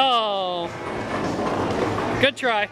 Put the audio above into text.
Oh, good try.